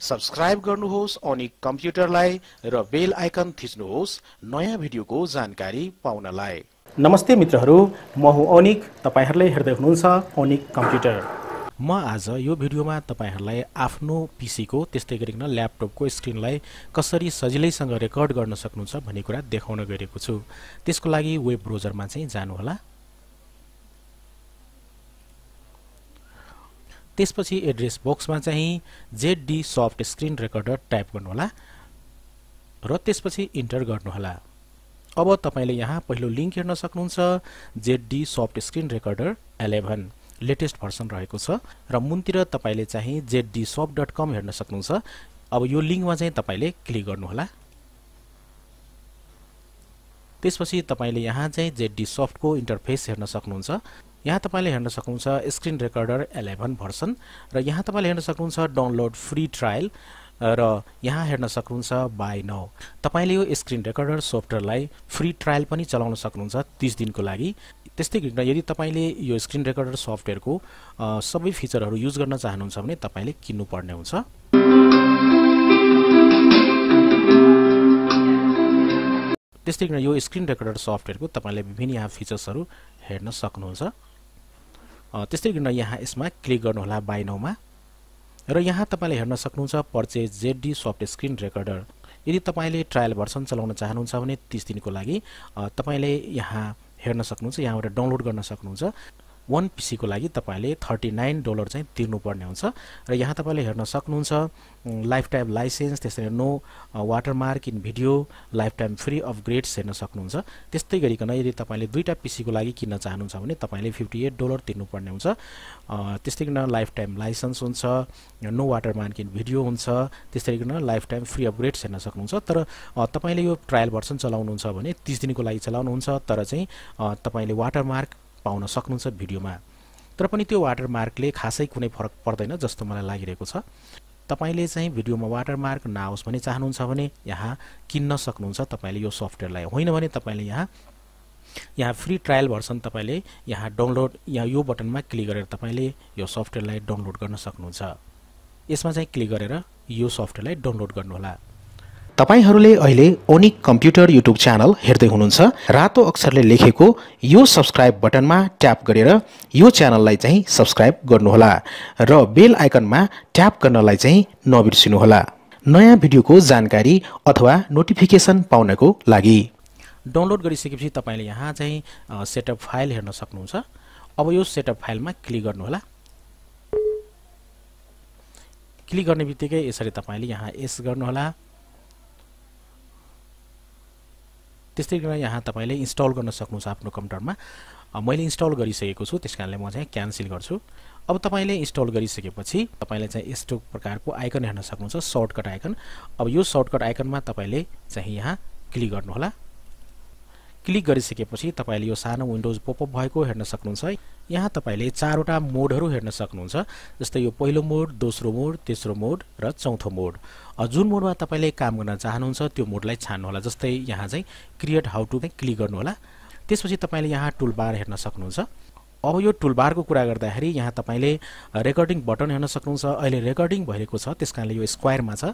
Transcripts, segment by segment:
Subscribe गर्नुहोस् अनि कम्प्युटरलाई र बेल आइकन थिच्नुहोस् नयाँ भिडियोको जानकारी पाउनलाई। नमस्ते मित्रहरू म हुँ अनिक तपाईँहरूले हेर्दै हुनुहुन्छ अनिक कम्प्युटर। म आज यो भिडियोमा तपाईँहरूलाई आफ्नो पिसीको त्यस्तै गरिकन ल्यापटपको स्क्रिनलाई कसरी सजिलैसँग रेकर्ड गर्न सक्नुहुन्छ भन्ने कुरा देखाउन गइरहेको छु। त्यसको लागि वेब ब्राउजरमा चाहिँ जानुहोला। त्यसपछि एड्रेस बक्समा चाहिँ ZD soft screen recorder type गर्नुहोला र त्यसपछि इन्टर गर्नुहोला। अब तपाईँले यहाँ पहिलो लिङ्क हेर्न सक्नुहुन्छ ZD soft screen recorder eleven latest version रहेको छ र मुनतिर तपाईँले चाहिँ जेडडी सफ्ट डट कम हेर्न सक्नुहुन्छ। अब यो लिङ्कमा चाहिँ तपाईँले क्लिक गर्नुहोला। त्यसपछि तपाईँले यहाँ चाहिँ जेडडी सफ्टको इन्टरफेस हेर्न सक्नुहुन्छ। यहाँ तपाईँले हेर्न सक्नुहुन्छ स्क्रिन रेकर्डर एलेभेन भर्सन र यहाँ तपाईँले हेर्न सक्नुहुन्छ डाउनलोड फ्री ट्रायल र यहाँ हेर्न सक्नुहुन्छ बाई नाउ। तपाईँले यो स्क्रिन रेकर्डर सफ्टवेयरलाई फ्री ट्रायल पनि चलाउन सक्नुहुन्छ तिस दिनको लागि। त्यस्तै गरिकन यदि तपाईँले यो स्क्रिन रेकर्डर सफ्टवेयरको सबै फिचरहरू युज गर्न चाहनुहुन्छ भने तपाईँले किन्नुपर्ने हुन्छ। त्यस्तै गरिकन यो स्क्रिन रेकर्डर सफ्टवेयरको तपाईँले विभिन्न यहाँ फिचर्सहरू हेर्न सक्नुहुन्छ। त्यस्तै गरिकन यहाँ यसमा क्लिक गर्नुहोला बाई र यहाँ तपाईँले हेर्न सक्नुहुन्छ purchase ZD soft screen recorder. यदि तपाईँले ट्रायल भर्सन चलाउन चाहनुहुन्छ भने तिस दिनको लागि तपाईँले यहाँ हेर्न सक्नुहुन्छ यहाँबाट डाउनलोड गर्न सक्नुहुन्छ। वान पिसीको लागि तपाईँले थर्टी नाइन डलर चाहिँ तिर्नुपर्ने हुन्छ। र यहाँ तपाईँले हेर्न सक्नुहुन्छ लाइफ टाइम लाइसेन्स त्यसरी no watermark in video lifetime free upgrades हेर्न सक्नुहुन्छ। त्यस्तै गरिकन यदि तपाईँले दुईवटा पिसीको लागि किन्न चाहनुहुन्छ भने तपाईँले फिफ्टी एट डलर तिर्नुपर्ने हुन्छ। त्यस्तै गरिकन लाइफ टाइम लाइसेन्स हुन्छ नो वाटरमार्क इन भिडियो हुन्छ त्यस्तै गरिकन लाइफ टाइम फ्री अपग्रेड्स हेर्न सक्नुहुन्छ। तर तपाईँले यो ट्रायल भर्सन चलाउनुहुन्छ भने तिस दिनको लागि चलाउनुहुन्छ तर चाहिँ तपाईँले वाटरमार्क पाउन सक्नुहुन्छ भिडियोमा। तर पनि त्यो वाटरमार्कले खासै कुनै फरक पर्दैन जस्तो मलाई लागिरहेको छ। तपाईँले चाहिँ भिडियोमा वाटरमार्क नआओस् भने चाहनुहुन्छ भने यहाँ किन्न सक्नुहुन्छ तपाईँले यो सफ्टवेयरलाई। होइन भने तपाईँले यहाँ यहाँ फ्री ट्रायल भर्सन तपाईँले यहाँ डाउनलोड यहाँ यो बटनमा क्लिक गरेर तपाईँले यो सफ्टवेयरलाई डाउनलोड गर्न सक्नुहुन्छ। यसमा चाहिँ क्लिक गरेर यो सफ्टवेयरलाई डाउनलोड गर्नुहोला। तपाईँहरूले अहिले ओनिक कम्प्युटर युट्युब च्यानल हेर्दै हुनुहुन्छ। रातो अक्षरले लेखेको यो सब्सक्राइब बटनमा ट्याप गरेर यो च्यानललाई चाहिँ सब्सक्राइब गर्नुहोला र बेल आइकनमा ट्याप गर्नलाई चाहिँ नबिर्सिनुहोला। नयाँ भिडियोको जानकारी अथवा नोटिफिकेसन पाउनको लागि। डाउनलोड गरिसकेपछि तपाईँले यहाँ चाहिँ सेटअप फाइल हेर्न सक्नुहुन्छ। अब यो सेटअप फाइलमा क्लिक गर्नुहोला। क्लिक गर्ने बित्तिकै यसरी तपाईँले यहाँ एस गर्नुहोला। त्यस्तै गरेर यहाँ तपाईँले इन्स्टल गर्न सक्नुहुन्छ आफ्नो कम्प्युटरमा। मैले इन्स्टल गरिसकेको छु त्यस कारणले म चाहिँ क्यान्सल गर्छु। अब तपाईँले इन्स्टल गरिसकेपछि तपाईँले चाहिँ यस्तो प्रकारको आइकन हेर्न सक्नुहुन्छ सर्टकट आइकन अब यो सर्टकट आइकनमा तपाईँले चाहिँ यहाँ क्लिक गर्नुहोला। क्लिक गरिसकेपछि तपाईँले यो सानो विन्डोज पोपअप भएको हेर्न सक्नुहुन्छ। यहाँ तपाईँले चारवटा मोडहरू हेर्न सक्नुहुन्छ जस्तै यो पहिलो मोड दोस्रो मोड तेस्रो मोड र चौथो मोड। जुन मोडमा तपाईँले काम गर्न चाहनुहुन्छ त्यो मोडलाई छान्नुहोला जस्तै यहाँ चाहिँ क्रिएट हाउ टु क्लिक गर्नुहोला। त्यसपछि तपाईँले यहाँ टुलबार हेर्न सक्नुहुन्छ। अब यो टुलबारको कुरा गर्दाखेरि यहाँ तपाईँले रेकर्डिङ बटन हेर्न सक्नुहुन्छ। अहिले रेकर्डिङ भइरहेको छ त्यस कारणले यो स्क्वायरमा छ।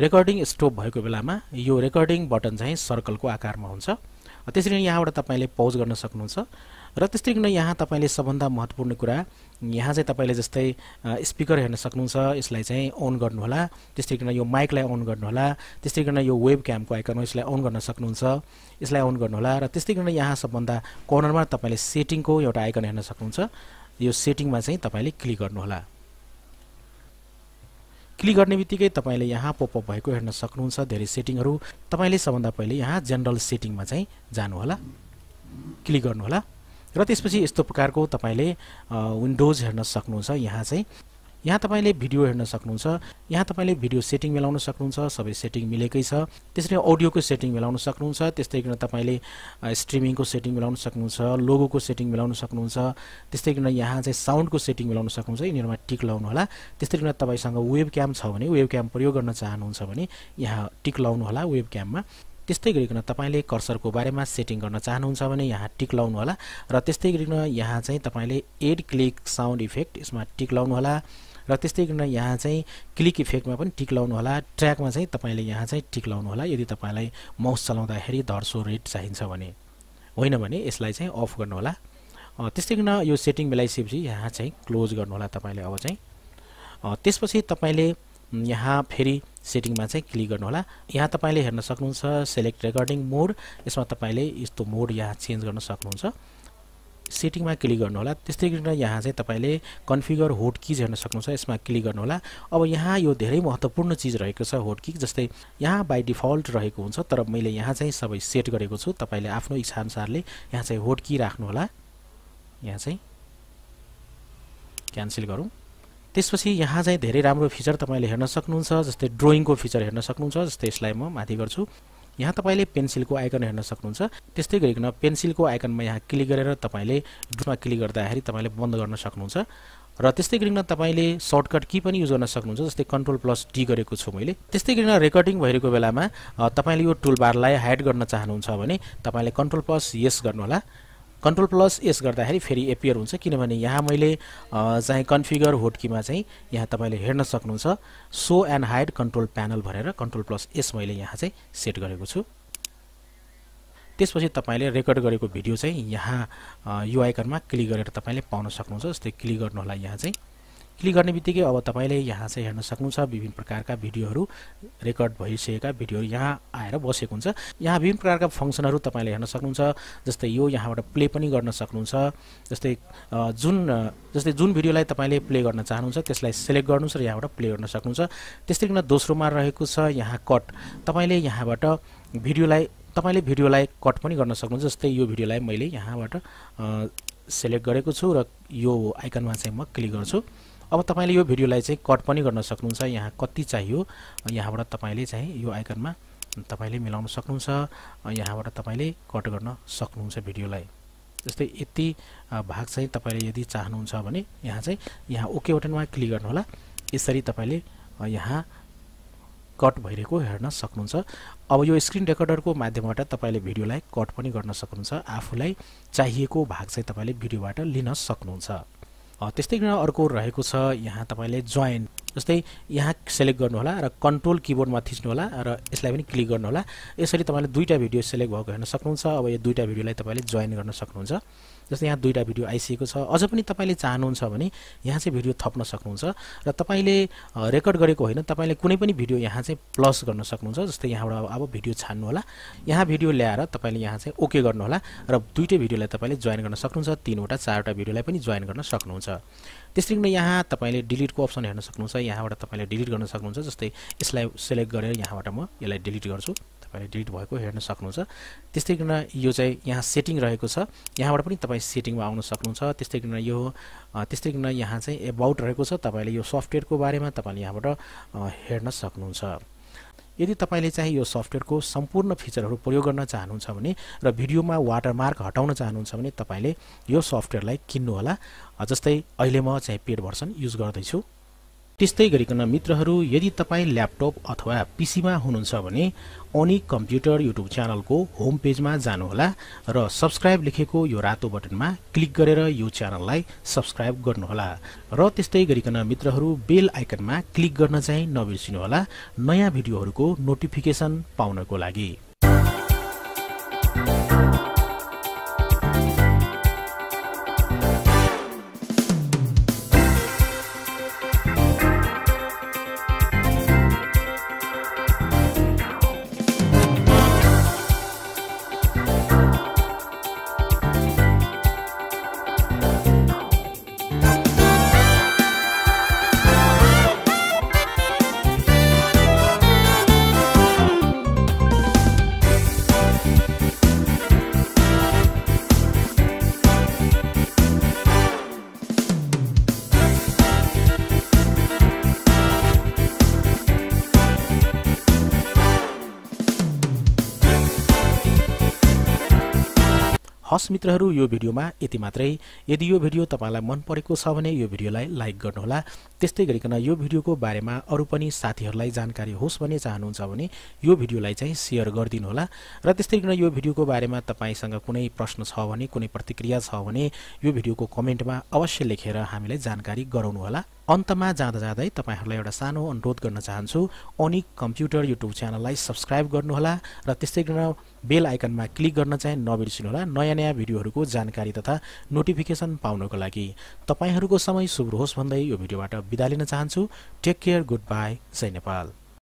रेकर्डिङ स्टोप भएको बेलामा यो रेकर्डिङ बटन चाहिँ सर्कलको आकारमा हुन्छ। त्यसरी नै यहाँबाट तपाईँले पौज गर्न सक्नुहुन्छ। र त्यस्तै नै यहाँ तपाईँले सबभन्दा महत्त्वपूर्ण कुरा यहाँ चाहिँ तपाईँले जस्तै स्पिकर हेर्न सक्नुहुन्छ यसलाई चाहिँ अन गर्नुहोला। त्यस्तै गरिकन यो माइकलाई अन गर्नुहोला। त्यस्तै गरिकन यो वेब क्यामको आइकन यसलाई अन गर्न सक्नुहुन्छ। यसलाई अन गर्नुहोला। र त्यस्तै गरिकन यहाँ सबभन्दा कर्नरमा तपाईँले सेटिङको एउटा आइकन हेर्न सक्नुहुन्छ। यो सेटिङमा चाहिँ तपाईँले क्लिक गर्नुहोला। क्लिक गर्ने बित्तिकै तपाईँले यहाँ पपअप भएको हेर्न सक्नुहुन्छ। धेरै सेटिङहरू। तपाईँले सबभन्दा पहिले यहाँ जेनरल सेटिङमा चाहिँ जानुहोला। क्लिक गर्नुहोला। र त्यसपछि यस्तो प्रकारको तपाईँले विन्डोज हेर्न सक्नुहुन्छ। यहाँ चाहिँ यहाँ तपाईँले भिडियो हेर्न सक्नुहुन्छ यहाँ तपाईँले भिडियो सेटिङ मिलाउन सक्नुहुन्छ सबै सेटिङ मिलेकै छ। त्यसरी अडियोको सेटिङ मिलाउन सक्नुहुन्छ त्यस्तै तपाईँले स्ट्रिमिङको सेटिङ मिलाउन सक्नुहुन्छ लोगोको सेटिङ मिलाउन सक्नुहुन्छ त्यस्तै गरेर यहाँ चाहिँ साउन्डको सेटिङ मिलाउन सक्नुहुन्छ यिनीहरूमा टिक लाउनु होला। त्यस्तै गरेर तपाईँसँग वेब क्याम छ भने वेब क्याम प्रयोग गर्न चाहनुहुन्छ भने यहाँ टिक लाउनु होला वेब क्याममा त्यस्तै गरिकन तपाईँले कर्सरको बारेमा सेटिङ गर्न चाहनुहुन्छ भने यहाँ टिक लाउनु होला र त्यस्तै गरिकन यहाँ चाहिँ तपाईँले एड क्लिक साउन्ड इफेक्ट यसमा टिक लाउनु होला। र त्यस्तै गरेर यहाँ चाहिँ क्लिक इफेक्टमा पनि टिक लाउनु होला। ट्र्याकमा चाहिँ तपाईँले यहाँ चाहिँ टिक लाउनु होला। यदि तपाईँलाई माउस चलाउँदाखेरि धर्सो रेड चाहिन्छ भने होइन भने यसलाई चाहिँ अफ गर्नुहोला त्यस्तै गर्न यो सेटिङ मिलाइसकेपछि यहाँ चाहिँ क्लोज गर्नुहोला तपाईँले अब चाहिँ। त्यसपछि तपाईँले यहाँ फेरि सेटिङमा चाहिँ क्लिक गर्नुहोला यहाँ तपाईँले हेर्न सक्नुहुन्छ सेलेक्ट रेकर्डिङ मोड। यसमा तपाईँले यस्तो मोड यहाँ चेन्ज गर्न सक्नुहुन्छ। सेटिङमा क्लिक गर्नुहोला त्यस्तै गरेर यहाँ चाहिँ तपाईँले कन्फिगर होट किज हेर्न सक्नुहुन्छ यसमा क्लिक गर्नुहोला अब यहाँ यो धेरै महत्त्वपूर्ण चिज रहेको छ होट किक जस्तै यहाँ बाई डिफल्ट रहेको हुन्छ तर मैले यहाँ चाहिँ सबै सेट गरेको छु। तपाईँले आफ्नो इच्छाअनुसारले यहाँ चाहिँ होट कि राख्नुहोला यहाँ चाहिँ क्यान्सल गरौँ। त्यसपछि यहाँ चाहिँ धेरै राम्रो फिचर तपाईँले हेर्न सक्नुहुन्छ जस्तै ड्रोइङको फिचर हेर्न सक्नुहुन्छ जस्तै यसलाई म माथि गर्छु। यहाँ तपाईँले पेन्सिलको आइकन हेर्न सक्नुहुन्छ। त्यस्तै गरिकन पेन्सिलको आइकनमा यहाँ क्लिक गरेर तपाईँले ड्रोमा क्लिक गर्दाखेरि तपाईँले बन्द गर्न सक्नुहुन्छ। र त्यस्तै गरिकन तपाईँले सर्टकट की पनि युज गर्न सक्नुहुन्छ जस्तै कन्ट्रोल प्लस डी गरेको छु मैले। त्यस्तै गरिकन रेकर्डिङ भइरहेको बेलामा तपाईँले यो टुलबारलाई हाइड गर्न चाहनुहुन्छ भने तपाईँले कन्ट्रोल प्लस यस गर्नुहोला। कन्ट्रोल प्लस एस गर्दाखेरि फेरि एपियर हुन्छ किनभने यहाँ मैले चाहिँ कन्फिगर होटकीमा चाहिँ यहाँ तपाईँले हेर्न सक्नुहुन्छ show and hide control panel भनेर कन्ट्रोल प्लस एस मैले यहाँ चाहिँ सेट गरेको छु। त्यसपछि तपाईँले रेकर्ड गरेको भिडियो चाहिँ यहाँ यो आइकनमा क्लिक गरेर तपाईँले पाउन सक्नुहुन्छ जस्तै क्लिक गर्नुहोला यहाँ चाहिँ। क्लिक गर्ने बित्तिकै अब तपाईँले यहाँ चाहिँ हेर्न सक्नुहुन्छ विभिन्न प्रकारका भिडियोहरू रेकर्ड भइसकेका भिडियोहरू यहाँ आएर बसेको हुन्छ। यहाँ विभिन्न प्रकारका फङ्सनहरू तपाईँले हेर्न सक्नुहुन्छ जस्तै यो यहाँबाट प्ले पनि गर्न सक्नुहुन्छ जस्तै जुन जस्तै जुन भिडियोलाई तपाईँले प्ले गर्न चाहनुहुन्छ त्यसलाई सेलेक्ट गर्नुहोस् र यहाँबाट प्ले गर्न सक्नुहुन्छ। त्यस्तै गर्न दोस्रोमा रहेको छ यहाँ कट। तपाईँले यहाँबाट भिडियोलाई तपाईँले भिडियोलाई कट पनि गर्न सक्नुहुन्छ जस्तै यो भिडियोलाई मैले यहाँबाट सेलेक्ट गरेको छु र यो आइकनमा चाहिँ म क्लिक गर्छु। अब तपाईँले यो भिडियोलाई चाहिँ कट पनि गर्न सक्नुहुन्छ। यहाँ कति चाहियो यहाँबाट तपाईँले चाहिँ यो आइकनमा तपाईँले मिलाउन सक्नुहुन्छ यहाँबाट तपाईँले कट गर्न सक्नुहुन्छ भिडियोलाई। जस्तै यति भाग चाहिँ तपाईँले यदि चाहनुहुन्छ भने यहाँ चाहिँ यहाँ ओके बटनमा क्लिक गर्नुहोला। यसरी तपाईँले यहाँ कट भइरहेको हेर्न सक्नुहुन्छ। अब यो स्क्रिन रेकर्डरको माध्यमबाट तपाईँले भिडियोलाई कट पनि गर्न सक्नुहुन्छ। आफूलाई चाहिएको भाग चाहिँ तपाईँले भिडियोबाट लिन सक्नुहुन्छ। त्यस्तै गरेर अर्को रहेको छ यहाँ तपाईँले जोइन जस्तै यहाँ सेलेक्ट गर्नुहोला र कन्ट्रोल किबोर्डमा थिच्नुहोला र यसलाई पनि क्लिक गर्नुहोला। यसरी तपाईँले दुईवटा भिडियो सेलेक्ट भएको हेर्न सक्नुहुन्छ। अब यो दुईवटा भिडियोलाई तपाईँले जोइन गर्न सक्नुहुन्छ। जस्तै यहाँ दुईवटा भिडियो आइसकेको छ। अझ पनि तपाईँले चाहनुहुन्छ भने यहाँ चाहिँ भिडियो थप्न सक्नुहुन्छ र तपाईँले रेकर्ड गरेको होइन तपाईँले कुनै पनि भिडियो यहाँ चाहिँ प्लस गर्न सक्नुहुन्छ जस्तै यहाँबाट अब भिडियो छान्नु होला। यहाँ भिडियो ल्याएर तपाईँले यहाँ चाहिँ ओके गर्नुहोला र दुइटै भिडियोलाई तपाईँले जोइन गर्न सक्नुहुन्छ तिनवटा चारवटा भिडियोलाई पनि जोइन गर्न सक्नुहुन्छ। त्यसरी नै यहाँ तपाईँले डिलिटको अप्सन हेर्न सक्नुहुन्छ यहाँबाट तपाईँले डिलिट गर्न सक्नुहुन्छ जस्तै यसलाई सेलेक्ट गरेर यहाँबाट म यसलाई डिलिट गर्छु। तपाईँले डिलिट भएको हेर्न सक्नुहुन्छ। त्यस्तै गरेर यो चाहिँ यहाँ सेटिङ रहेको छ। यहाँबाट पनि तपाईँ सेटिङमा आउन सक्नुहुन्छ। त्यस्तै गरेर यो त्यस्तै गरेर यहाँ चाहिँ एबाउट रहेको छ। तपाईँले यो सफ्टवेयरको बारेमा तपाईँले यहाँबाट हेर्न सक्नुहुन्छ। यदि तपाईँले चाहिँ यो सफ्टवेयरको सम्पूर्ण फिचरहरू प्रयोग गर्न चाहनुहुन्छ भने र भिडियोमा वाटरमार्क हटाउन चाहनुहुन्छ भने तपाईँले यो सफ्टवेयरलाई किन्नुहोला। जस्तै अहिले म चाहिँ पेड भर्सन युज गर्दैछु। त्यस्तै गरिकन मित्रहरू यदि तपाईँ ल्यापटप अथवा पिसीमा हुनुहुन्छ भने ओनी कम्प्युटर युट्युब च्यानलको होम पेजमा जानुहोला र सब्सक्राइब लेखेको यो रातो बटनमा क्लिक गरेर यो च्यानललाई सब्सक्राइब गर्नुहोला र त्यस्तै गरिकन मित्रहरू बेल आइकनमा क्लिक गर्न चाहिँ नबिर्सिनुहोला नयाँ भिडियोहरूको नोटिफिकेसन पाउनको लागि। हस् मित्रहरू यो भिडियोमा यति मात्रै। यदि यो भिडियो तपाईँलाई मन परेको छ भने यो भिडियोलाई लाइक गर्नुहोला। त्यस्तै गरिकन यो भिडियोको बारेमा अरू पनि साथीहरूलाई जानकारी होस् भन्ने चाहनुहुन्छ भने यो भिडियोलाई चाहिँ सेयर गरिदिनुहोला। र त्यस्तै गरिकन यो भिडियोको बारेमा तपाईँसँग कुनै प्रश्न छ भने कुनै प्रतिक्रिया छ भने यो भिडियोको कमेन्टमा अवश्य लेखेर हामीलाई जानकारी गराउनुहोला। अन्तमा जाँदा जाँदै तपाईँहरूलाई एउटा सानो अनुरोध गर्न चाहन्छु अनिक कम्प्युटर युट्युब च्यानललाई सब्सक्राइब गर्नुहोला र त्यस्तै गरेर बेल आइकनमा क्लिक गर्न चाहिँ नबिर्सिनुहोला नयाँ नयाँ भिडियोहरूको जानकारी तथा नोटिफिकेसन पाउनको लागि। तपाईँहरूको समय शुभ होस् भन्दै यो भिडियोबाट बिदा लिन चाहन्छु। टेक केयर गुड बाई जय नेपाल।